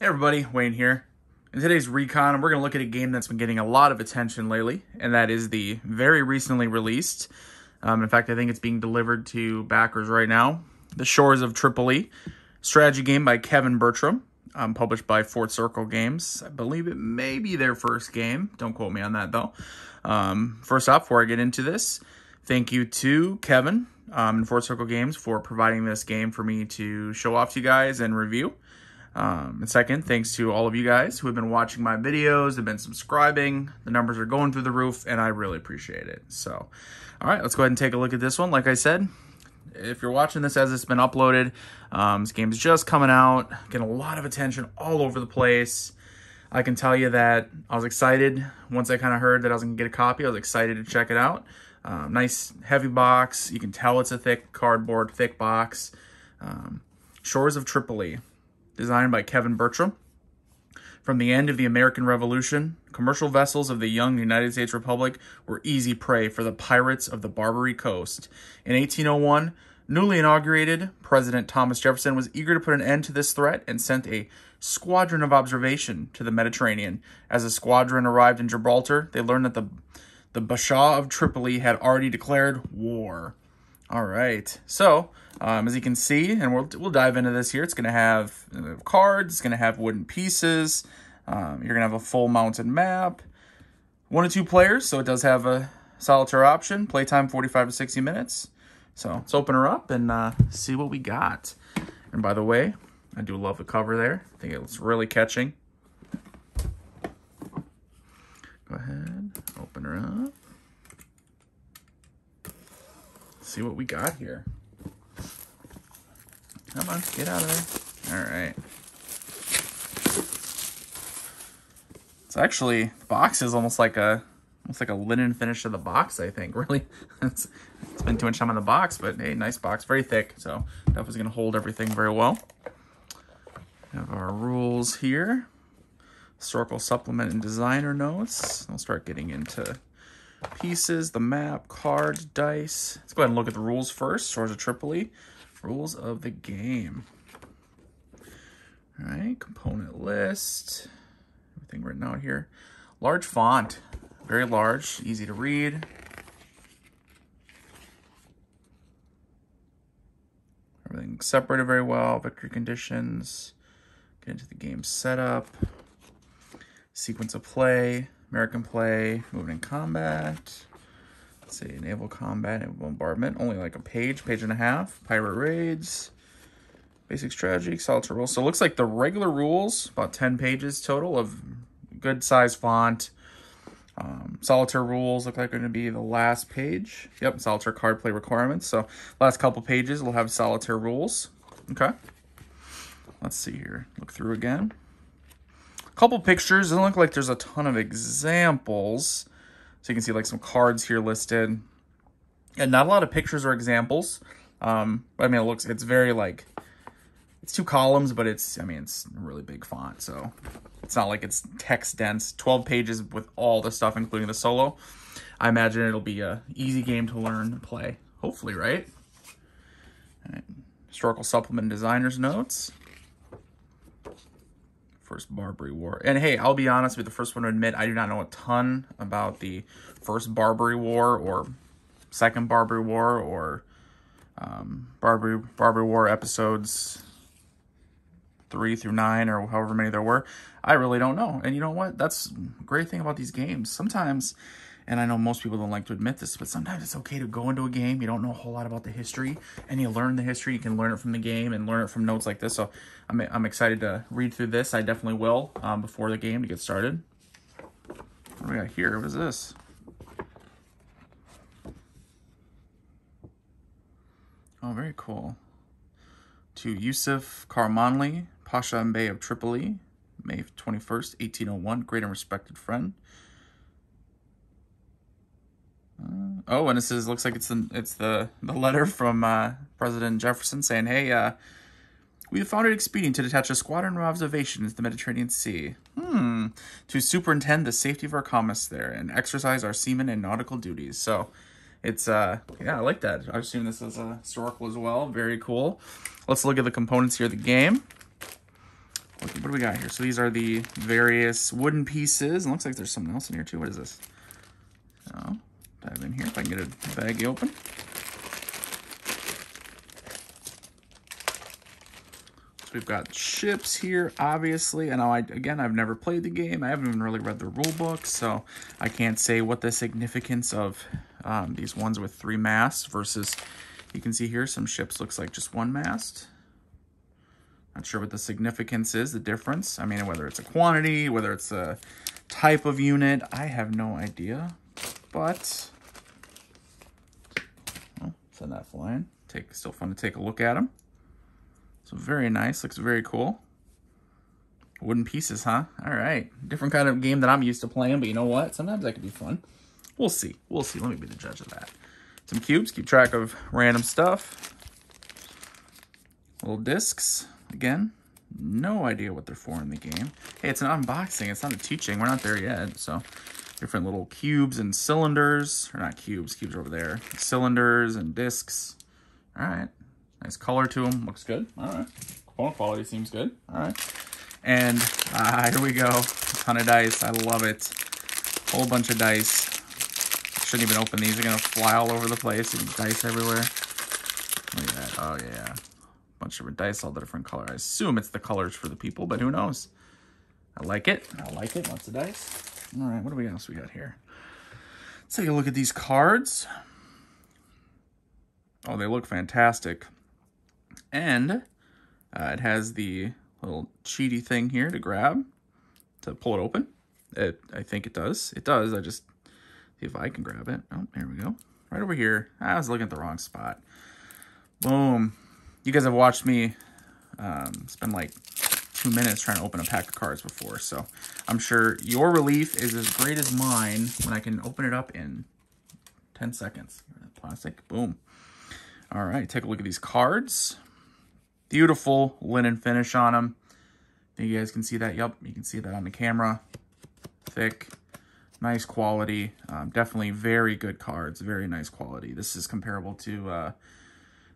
Hey everybody, Wayne here. In today's recon, we're going to look at a game that's been getting a lot of attention lately, and that is the very recently released, um, in fact, I think it's being delivered to backers right now, The Shores of Tripoli, strategy game by Kevin Bertram, um, published by Fort Circle Games. I believe it may be their first game. Don't quote me on that, though. Um, first off, before I get into this, thank you to Kevin um, and Fort Circle Games for providing this game for me to show off to you guys and review. Um, and second, thanks to all of you guys who have been watching my videos, have been subscribing. The numbers are going through the roof, and I really appreciate it. So, all right, let's go ahead and take a look at this one. Like I said, if you're watching this as it's been uploaded, um, this game's just coming out, getting a lot of attention all over the place. I can tell you that I was excited once I kind of heard that I was going to get a copy. I was excited to check it out. Um, nice heavy box. You can tell it's a thick cardboard, thick box. Um, Shores of Tripoli designed by Kevin Bertram. From the end of the American Revolution, commercial vessels of the young United States Republic were easy prey for the pirates of the Barbary Coast. In 1801, newly inaugurated President Thomas Jefferson was eager to put an end to this threat and sent a squadron of observation to the Mediterranean. As the squadron arrived in Gibraltar, they learned that the the Bashaw of Tripoli had already declared war. All right, so um, as you can see, and we'll, we'll dive into this here, it's going to have uh, cards, it's going to have wooden pieces, um, you're going to have a full mounted map, one to two players, so it does have a solitaire option, playtime 45 to 60 minutes. So let's open her up and uh, see what we got. And by the way, I do love the cover there. I think it's really catching. Go ahead, open her up. See what we got here. Come on, get out of there. All right. It's actually, the box is almost like a, almost like a linen finish to the box, I think. Really, it's, it's been too much time on the box, but hey, nice box. Very thick, so definitely going to hold everything very well. We have our rules here. Historical supplement and designer notes. I'll start getting into pieces, the map, cards, dice. Let's go ahead and look at the rules first. Shores of Tripoli. Rules of the game. All right, component list. Everything written out here. Large font. Very large, easy to read. Everything separated very well. Victory conditions. Get into the game setup. Sequence of play. American play, moving in combat. Let's see, naval combat and bombardment. Only like a page, page and a half. Pirate raids. Basic strategy, solitaire rules. So it looks like the regular rules, about 10 pages total of good size font. Um, solitaire rules look like going to be the last page. Yep, solitaire card play requirements. So last couple pages will have solitaire rules. Okay. Let's see here. Look through again couple pictures. Doesn't look like there's a ton of examples. So you can see like some cards here listed. And not a lot of pictures or examples. Um, but I mean, it looks, it's very like, it's two columns, but it's, I mean, it's really big font. So it's not like it's text dense. 12 pages with all the stuff, including the solo. I imagine it'll be a easy game to learn and play. Hopefully, right? right. Historical supplement designer's notes first Barbary War. And hey, I'll be honest, with the first one to admit I do not know a ton about the first Barbary War or second Barbary War or um, Barbary Barbary War episodes three through nine or however many there were. I really don't know. And you know what? That's great thing about these games. Sometimes and I know most people don't like to admit this, but sometimes it's okay to go into a game. You don't know a whole lot about the history, and you learn the history. You can learn it from the game and learn it from notes like this. So I'm, I'm excited to read through this. I definitely will um, before the game to get started. What do we got here? What is this? Oh, very cool. To Yusuf Karamanli, Pasha Bey of Tripoli, May 21st, 1801, great and respected friend. Uh, oh, and it says looks like it's the it's the the letter from uh, President Jefferson saying, "Hey, uh, we have found it expedient to detach a squadron of observation into the Mediterranean Sea, hmm, to superintend the safety of our commerce there and exercise our seamen and nautical duties." So, it's uh, yeah, I like that. I've assume this is a historical as well. Very cool. Let's look at the components here of the game. Looking what do we got here? So these are the various wooden pieces. It looks like there's something else in here too. What is this? So, dive in here if I can get a baggie open. So we've got ships here, obviously. And I, again, I've never played the game. I haven't even really read the rule book, so I can't say what the significance of um, these ones with three masts versus, you can see here, some ships looks like just one mast. Not sure what the significance is, the difference. I mean, whether it's a quantity, whether it's a type of unit, I have no idea. But, send that flying. Take, still fun to take a look at them. So very nice, looks very cool. Wooden pieces, huh? All right, different kind of game that I'm used to playing, but you know what? Sometimes that could be fun. We'll see, we'll see. Let me be the judge of that. Some cubes, keep track of random stuff. Little discs. Again, no idea what they're for in the game. Hey, it's an unboxing. It's not a teaching. We're not there yet. So different little cubes and cylinders. Or not cubes. Cubes over there. Cylinders and discs. All right. Nice color to them. Looks good. All right. Component quality seems good. All right. And uh, here we go. A ton of dice. I love it. Whole bunch of dice. Shouldn't even open these. They're going to fly all over the place. and Dice everywhere. Look at that. Oh, yeah bunch of dice, all the different color. I assume it's the colors for the people, but who knows? I like it. I like it. Lots of dice. All right, what do we else we got here? Let's take a look at these cards. Oh, they look fantastic. And uh, it has the little cheaty thing here to grab to pull it open. It, I think it does. It does. I just see if I can grab it. Oh, there we go. Right over here. I was looking at the wrong spot. Boom you guys have watched me um, spend like two minutes trying to open a pack of cards before, so I'm sure your relief is as great as mine when I can open it up in 10 seconds. Plastic, boom. All right, take a look at these cards. Beautiful linen finish on them. I think You guys can see that. Yep, you can see that on the camera. Thick, nice quality. Um, definitely very good cards. Very nice quality. This is comparable to uh,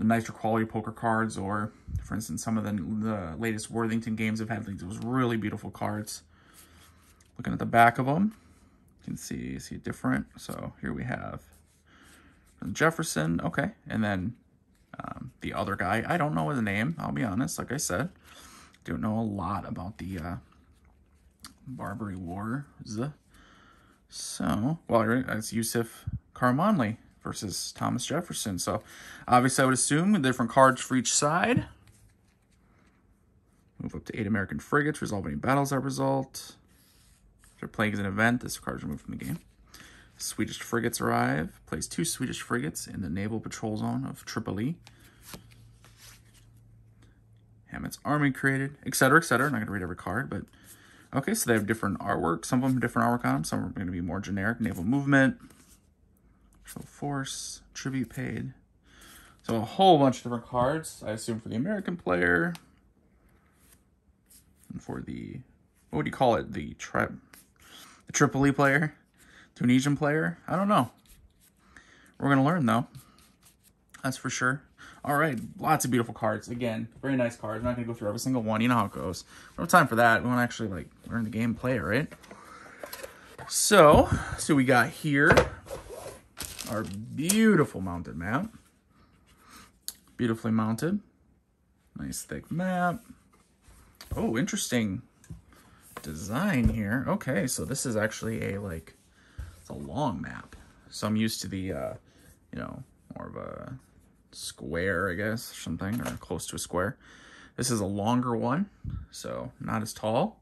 the nicer quality poker cards, or for instance, some of the, the latest Worthington games have had those really beautiful cards. Looking at the back of them, you can see see different. So here we have Jefferson, okay, and then um, the other guy. I don't know his name. I'll be honest. Like I said, don't know a lot about the uh, Barbary Wars. So, well, it's Yusuf Karamanli versus Thomas Jefferson. So obviously I would assume different cards for each side. Move up to eight American frigates, resolve any battles that result. If they're playing as an event, this card is removed from the game. Swedish frigates arrive. Place two Swedish frigates in the naval patrol zone of Tripoli. Hamet's army created, etc., etc. I'm not going to read every card, but okay, so they have different artwork. Some of them different artwork on them. Some are going to be more generic. Naval movement. Show force, tribute paid. So a whole bunch of different cards, I assume for the American player. And for the, what would you call it? The, tri the Tripoli player? Tunisian player? I don't know. We're going to learn though. That's for sure. All right, lots of beautiful cards. Again, very nice cards. I'm not going to go through every single one. You know how it goes. We don't have time for that. We want to actually like learn the game play right? So, so we got here our beautiful mounted map. Beautifully mounted. Nice thick map. Oh, interesting design here. Okay, so this is actually a, like, it's a long map. So I'm used to the, uh, you know, more of a square, I guess, or something, or close to a square. This is a longer one, so not as tall.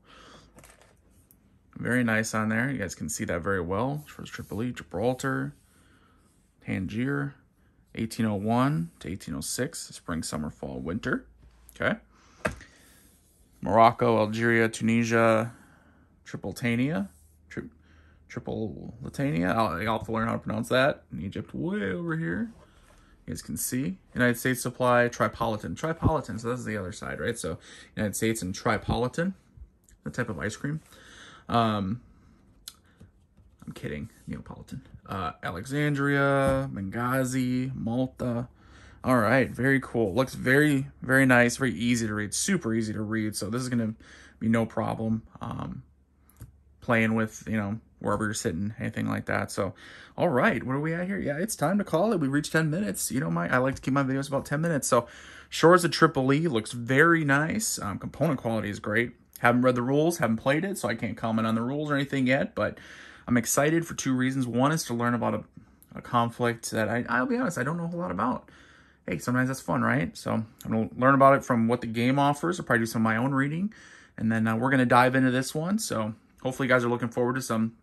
Very nice on there. You guys can see that very well. First Tripoli, Gibraltar, Tangier, 1801 to 1806, spring, summer, fall, winter. Okay. Morocco, Algeria, Tunisia, Tripolitania, tri Tripolitania. I'll, I'll have to learn how to pronounce that. In Egypt, way over here. You guys can see. United States supply, Tripolitan. Tripolitan, so that's the other side, right? So United States and Tripolitan, the type of ice cream. Um, I'm kidding, Neapolitan. Uh, Alexandria, Benghazi, Malta. All right, very cool. Looks very, very nice, very easy to read, super easy to read. So this is going to be no problem um, playing with, you know, wherever you're sitting, anything like that. So, all right, what are we at here? Yeah, it's time to call it. We reached 10 minutes. You know, my I like to keep my videos about 10 minutes. So, Shores of Triple E looks very nice. Um, component quality is great. Haven't read the rules, haven't played it, so I can't comment on the rules or anything yet, but I'm excited for two reasons. One is to learn about a, a conflict that I, I'll be honest, I don't know a whole lot about. Hey, sometimes that's fun, right? So I'm going to learn about it from what the game offers. I'll probably do some of my own reading, and then uh, we're going to dive into this one. So hopefully you guys are looking forward to some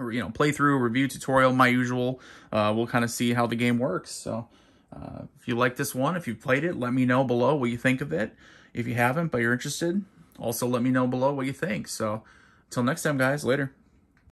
you know, playthrough, review, tutorial, my usual. Uh, we'll kind of see how the game works. So uh, if you like this one, if you've played it, let me know below what you think of it. If you haven't, but you're interested, also let me know below what you think. So until next time, guys, later.